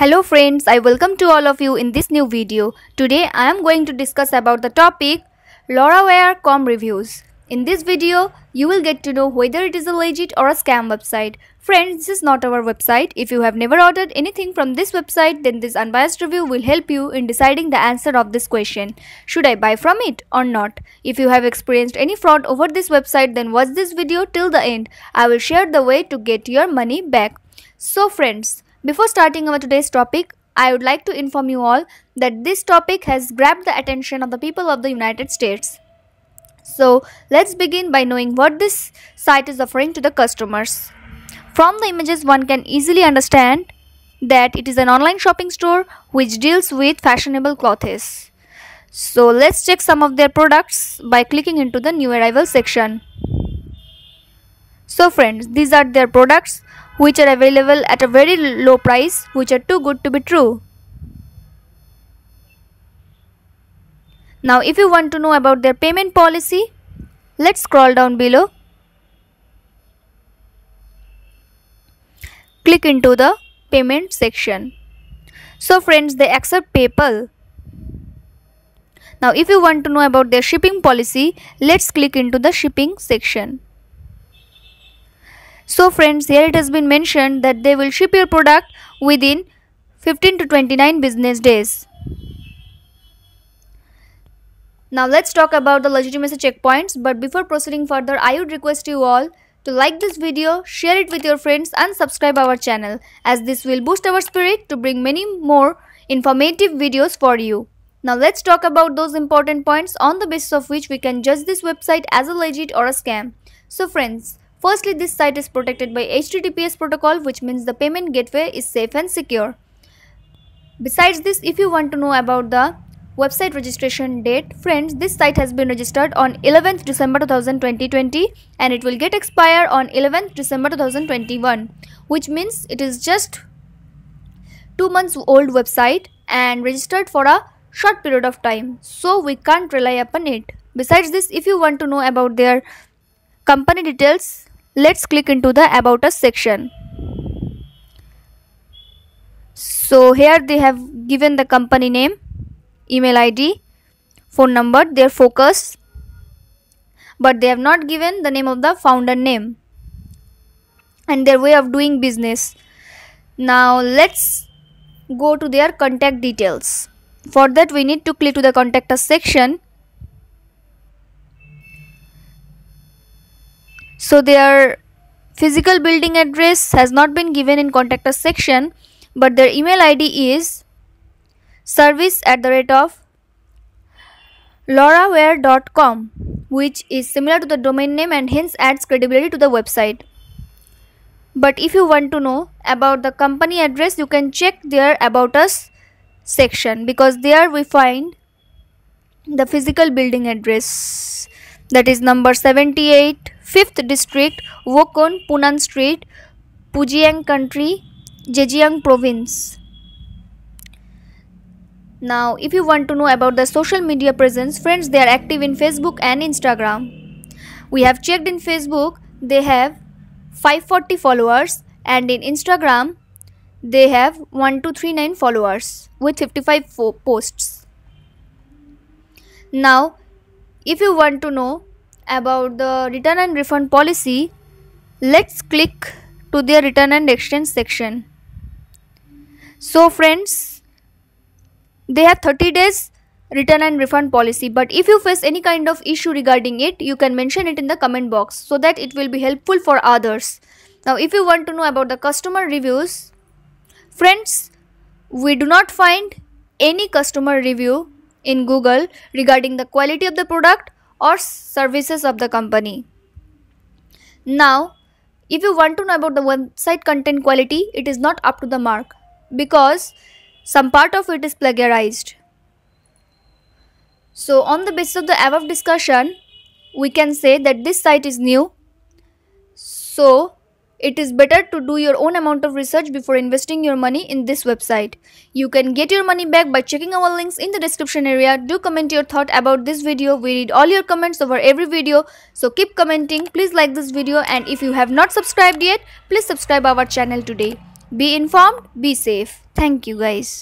Hello friends, I welcome to all of you in this new video. Today I am going to discuss about the topic Laurawear.com reviews. In this video, you will get to know whether it is a legit or a scam website. Friends, this is not our website. If you have never ordered anything from this website, then this unbiased review will help you in deciding the answer of this question. Should I buy from it or not? If you have experienced any fraud over this website, then watch this video till the end. I will share the way to get your money back. So friends, before starting our today's topic, I would like to inform you all that this topic has grabbed the attention of the people of the United States. So, let's begin by knowing what this site is offering to the customers. From the images, one can easily understand that it is an online shopping store which deals with fashionable clothes. So, let's check some of their products by clicking into the new arrival section. So, friends, these are their products which are available at a very low price which are too good to be true. Now if you want to know about their payment policy, let's scroll down below. Click into the payment section. So friends, they accept PayPal. Now if you want to know about their shipping policy, let's click into the shipping section. So friends, here it has been mentioned that they will ship your product within 15 to 29 business days. Now let's talk about the legitimacy checkpoints but before proceeding further I would request you all to like this video, share it with your friends and subscribe our channel as this will boost our spirit to bring many more informative videos for you. Now let's talk about those important points on the basis of which we can judge this website as a legit or a scam. So friends, Firstly, this site is protected by HTTPS protocol which means the payment gateway is safe and secure. Besides this, if you want to know about the website registration date, friends, this site has been registered on 11th December 2020 and it will get expire on 11th December 2021 which means it is just 2 months old website and registered for a short period of time so we can't rely upon it. Besides this, if you want to know about their company details let's click into the about us section. So here they have given the company name email id phone number their focus but they have not given the name of the founder name and their way of doing business. Now let's go to their contact details. For that we need to click to the contact us section So their physical building address has not been given in contact us section but their email id is service at the rate of laurawear.com which is similar to the domain name and hence adds credibility to the website. But if you want to know about the company address you can check their about us section because there we find the physical building address that is number 78 5th District, Wokon, Punan Street, Pujiang Country, Zhejiang Province. Now, if you want to know about the social media presence, friends, they are active in Facebook and Instagram. We have checked in Facebook, they have 540 followers and in Instagram, they have 1239 followers with 55 posts. Now, if you want to know about the return and refund policy, let's click to their return and exchange section. So friends, they have 30 days return and refund policy but if you face any kind of issue regarding it you can mention it in the comment box so that it will be helpful for others now if you want to know about the customer reviews friends we do not find any customer review in google regarding the quality of the product or services of the company. Now, if you want to know about the website content quality, it is not up to the mark because some part of it is plagiarized. So, on the basis of the above discussion, we can say that this site is new. So, it is better to do your own amount of research before investing your money in this website. You can get your money back by checking our links in the description area. Do comment your thought about this video. We read all your comments over every video. So keep commenting. Please like this video and if you have not subscribed yet, please subscribe our channel today. Be informed, be safe. Thank you guys.